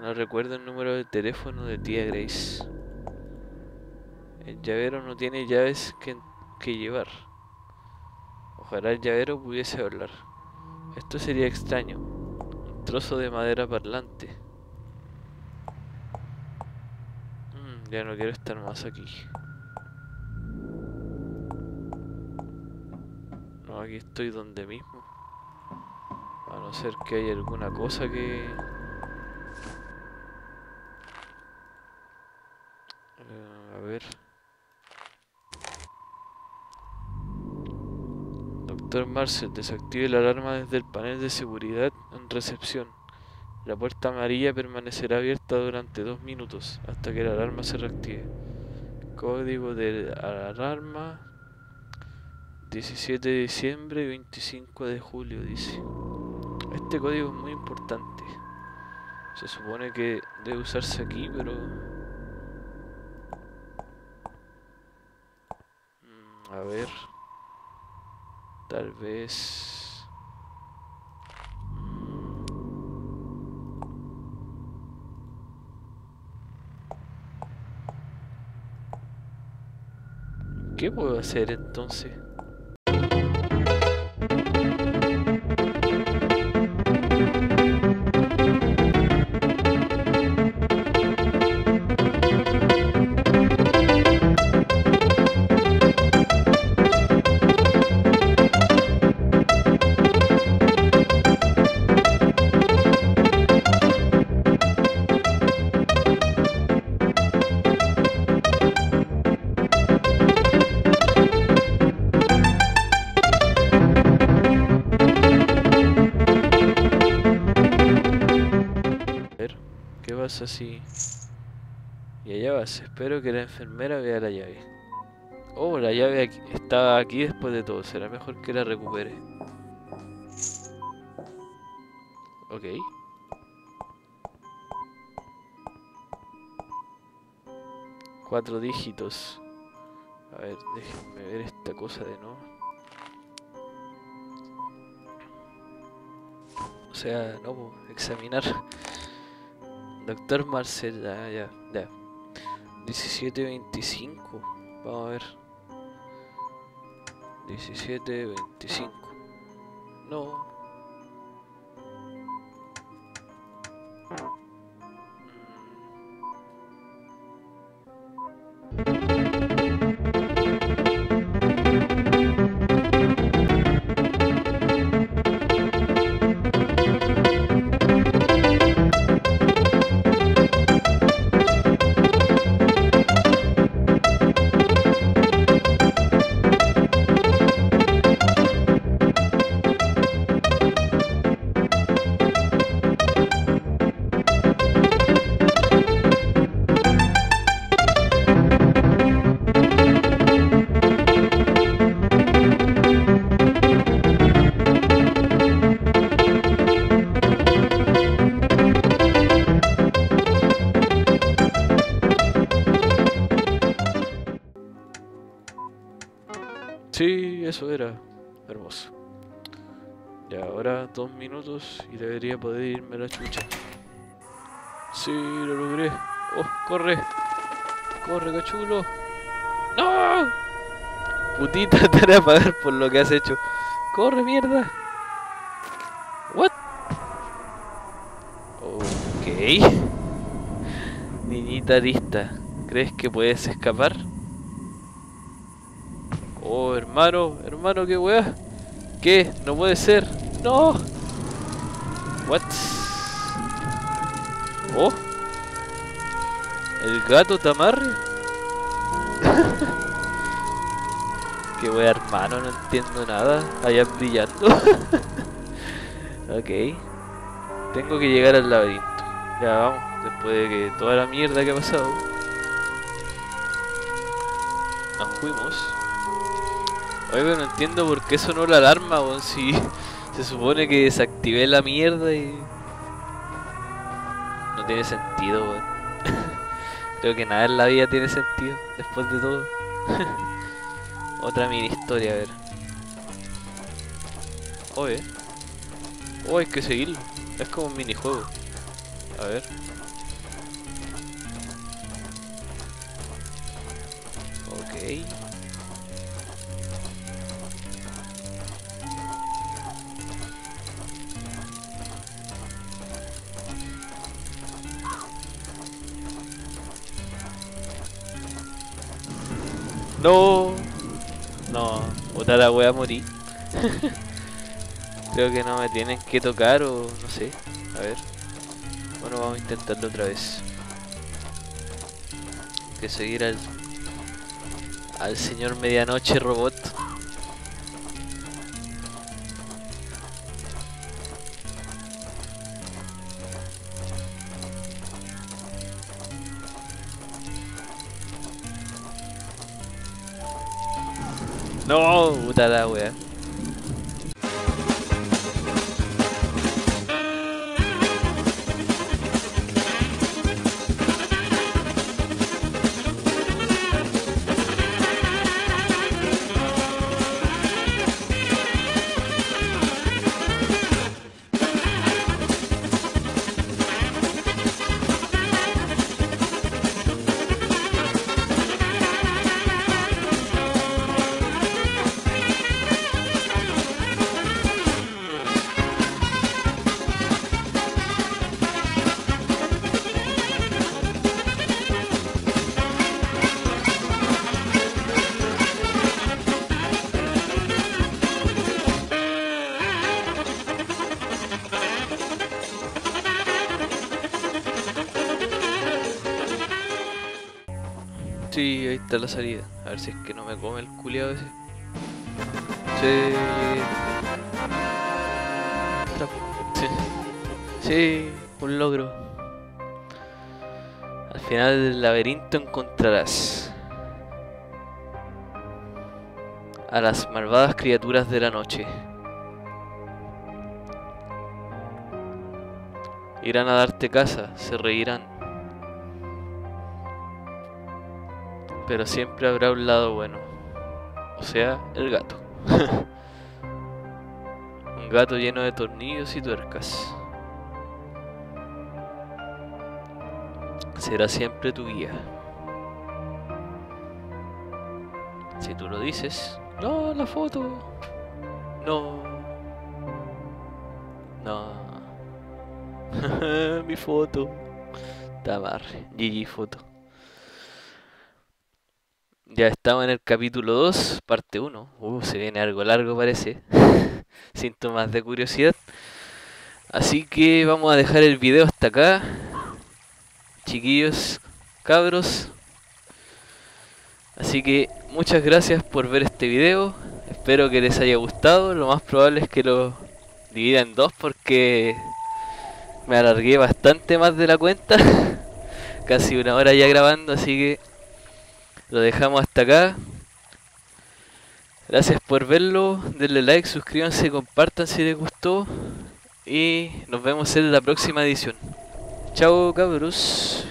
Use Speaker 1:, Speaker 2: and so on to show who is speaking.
Speaker 1: No recuerdo el número de teléfono de tía Grace. El llavero no tiene llaves que, que llevar. Ojalá el llavero pudiese hablar. Esto sería extraño. Un trozo de madera parlante. Mm, ya no quiero estar más aquí. No, aquí estoy donde mismo. A no ser que haya alguna cosa que... Eh, a ver... Doctor Marcel, desactive la alarma desde el panel de seguridad en recepción. La puerta amarilla permanecerá abierta durante dos minutos hasta que la alarma se reactive. Código de alarma 17 de diciembre y 25 de julio, dice. Este código es muy importante. Se supone que debe usarse aquí, pero... Mm, a ver... Tal vez... ¿Qué puedo hacer entonces? Así. Y allá vas, espero que la enfermera vea la llave. Oh, la llave está aquí después de todo, será mejor que la recupere. Ok. Cuatro dígitos. A ver, déjenme ver esta cosa de nuevo. O sea, no, examinar. Doctor Marcel, ya, ya, ya. 1725. Vamos a ver. 1725. No. Hermoso. Y ahora dos minutos y debería poder irme a la chucha. Sí, lo logré. Oh, corre. Corre, cachulo. ¡No! Putita, te haré pagar por lo que has hecho. Corre, mierda. What? Ok. Niñita lista. ¿Crees que puedes escapar? Oh, hermano, hermano, qué weá. ¿Qué? No puede ser. No. What? Oh. El gato Tamarri. qué weá, hermano, no entiendo nada. Allá brillando. ok. Tengo que llegar al laberinto. Ya vamos, después de que toda la mierda que ha pasado. Nos. Oye, pero no entiendo por qué sonó la alarma, weón. Si se supone que desactivé la mierda y. No tiene sentido, weón. Creo que nada en la vida tiene sentido, después de todo. Otra mini historia, a ver. Oye. Oh, hay que seguirlo. Es como un minijuego. A ver. Ok. No. No. Puta la wea morí. Creo que no me tienen que tocar o no sé. A ver. Bueno, vamos a intentarlo otra vez. Que seguir al al señor medianoche robot. No, puta la wea. Sí, ahí está la salida. A ver si es que no me come el culiado ese. Sí. Sí. Sí, un logro. Al final del laberinto encontrarás a las malvadas criaturas de la noche. Irán a darte casa, se reirán. Pero siempre habrá un lado bueno. O sea, el gato. un gato lleno de tornillos y tuercas. Será siempre tu guía. Si tú lo dices. No, la foto. No. No. Mi foto. Tamarre. GG foto. Ya estamos en el capítulo 2, parte 1. Uh, se viene algo largo parece. Síntomas de curiosidad. Así que vamos a dejar el video hasta acá. Chiquillos, cabros. Así que muchas gracias por ver este video. Espero que les haya gustado. Lo más probable es que lo divida en dos porque me alargué bastante más de la cuenta. Casi una hora ya grabando, así que lo dejamos hasta acá. Gracias por verlo. Denle like, suscríbanse, compartan si les gustó. Y nos vemos en la próxima edición. Chao cabros.